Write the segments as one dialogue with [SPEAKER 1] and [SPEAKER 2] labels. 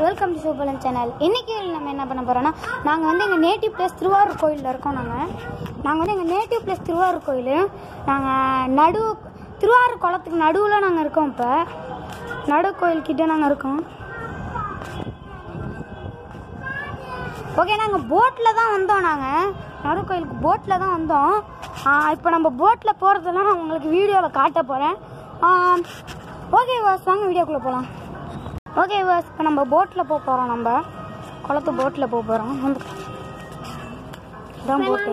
[SPEAKER 1] Welcome to சூப்பலன் channel இன்றைக்கி நம்ம என்ன பண்ண போகிறோன்னா நாங்கள் வந்து எங்கள் நேட்டிவ் பிளேஸ் திருவாரூர் கோயிலில் இருக்கோம் நாங்கள் நாங்கள் வந்து எங்கள் நேட்டிவ் பிளேஸ் திருவாரூர் கோயில் நாங்கள் நடு திருவாரூர் குளத்துக்கு நடுவில் நாங்கள் இருக்கோம் இப்போ. நடு கோயில்கிட்ட நாங்கள் இருக்கோம். ஓகே நாங்கள் போட்டில் தான் வந்தோம் நாங்கள் நடு கோயிலுக்கு போட்டில் தான் வந்தோம். இப்போ நம்ம போட்டில் போகிறதெல்லாம் நான் உங்களுக்கு வீடியோவில் காட்ட போகிறேன் ஓகே வாங்க வீடியோக்குள்ளே போகலாம் ஓகே வாஸ் இப்போ நம்ம போட்டில் போக போகிறோம் நம்ம. குளத்து போட்டில் போக போகிறோம் இதான் போட்டு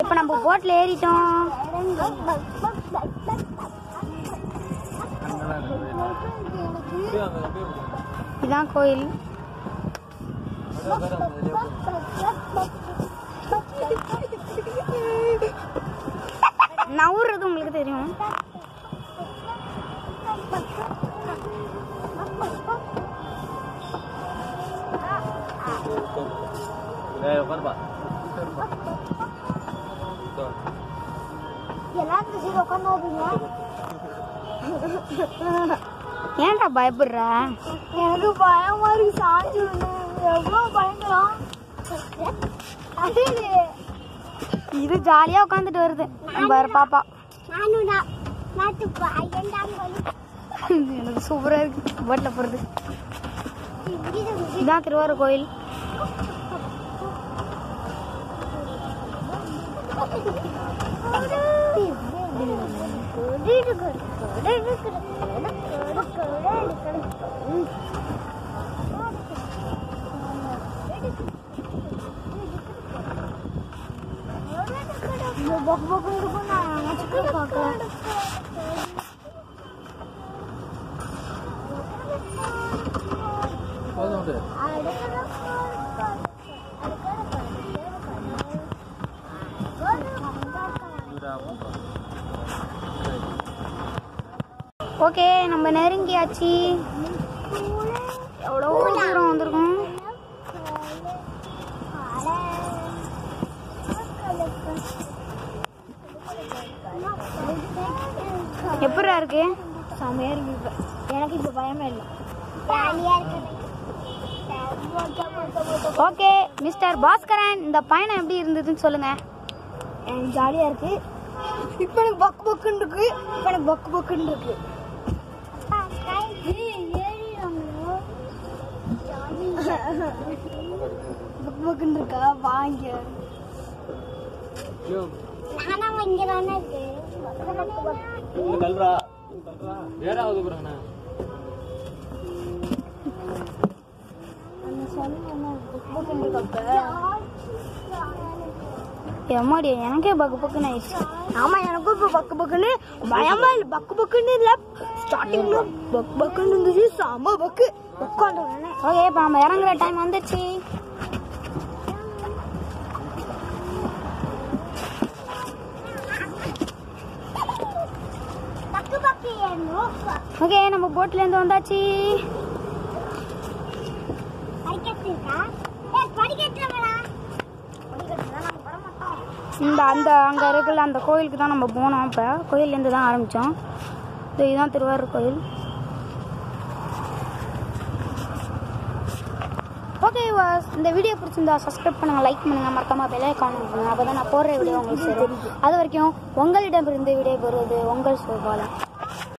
[SPEAKER 1] இப்போ நம்ம போட்டில் ஏறிட்டோம். இதான் கோயில் நவுறது உங்களுக்கு தெரியும் ஏன்டா பயப்படுற?
[SPEAKER 2] எனக்கு பயமா இருக்கு சாஞ்சு எவ்வளவு பயங்கரம்
[SPEAKER 1] இது ஜாலியா உட்காந்துட்டு வருது. ஒரு பாப்பா. எனக்கு சூப்பரா இருக்கு. போட்ல போறது. இதான் திருவாரூர் கோயில்.
[SPEAKER 2] பக்கு பக்கு இருக்கும் நான் நினைச்சுட்டு பார்க்கல
[SPEAKER 1] ஓகே நம்ம நெருங்கியாச்சு. எவ்வளோ எப்படிடா இருக்கு?
[SPEAKER 2] செமையா இருக்கு. எனக்கு இப்ப பயமே இல்லை.
[SPEAKER 1] ஓகே மிஸ்டர் பாஸ்கரன் இந்த பயணம் எப்படி இருந்ததுன்னு சொல்லுங்க.
[SPEAKER 2] எனக்கு ஜாலியா இருக்கு. இப்ப எனக்கு பக்கு பக்குன்னு இருக்கு. இப்ப எனக்கு பக்கு பக்குன்னு இருக்கு. பக்கு பக்குன்னு இருக்கா? வாங்க. நானும் இங்க தானே இருக்கு
[SPEAKER 1] எம்மாடி எனக்கே பக்கு பக்குன்னு ஆயிடுச்சு.
[SPEAKER 2] ஆமா எனக்கும் இப்ப பக்கு பக்குன்னு பயமா இல்ல பக்கு பக்குன்னு இல்ல. ஸ்டார்டிங்ல பக்கு பக்குன்னு இருந்துச்சு செம பக்கு. உட்காந்து
[SPEAKER 1] ஓகே இப்போ நம்ம இறங்குற டைம் வந்துச்சு
[SPEAKER 2] பக்கு பக்கு ஏறணும்
[SPEAKER 1] ஓகே நம்ம போட்ல இருந்து வந்தாச்சு இந்த அந்த அங்க இருக்குல்ல அந்த கோயிலுக்கு தான் நம்ம போனோம் இப்போ கோயிலேருந்து தான் ஆரம்பிச்சோம் இது இதுதான் திருவாரூர் கோயில் ஓகே வாஸ் இந்த வீடியோ பிடிச்சிருந்தா சப்ஸ்கிரைப் பண்ணுங்க லைக் பண்ணுங்க மறக்காம பெல் ஐக்கான் பண்ணுங்க அப்பதான் நான் போடுற வீடியோ உங்களுக்கு சேரும். அது வரைக்கும் உங்களிடமிருந்து விடைபெறுவது உங்கள் சோபாலன்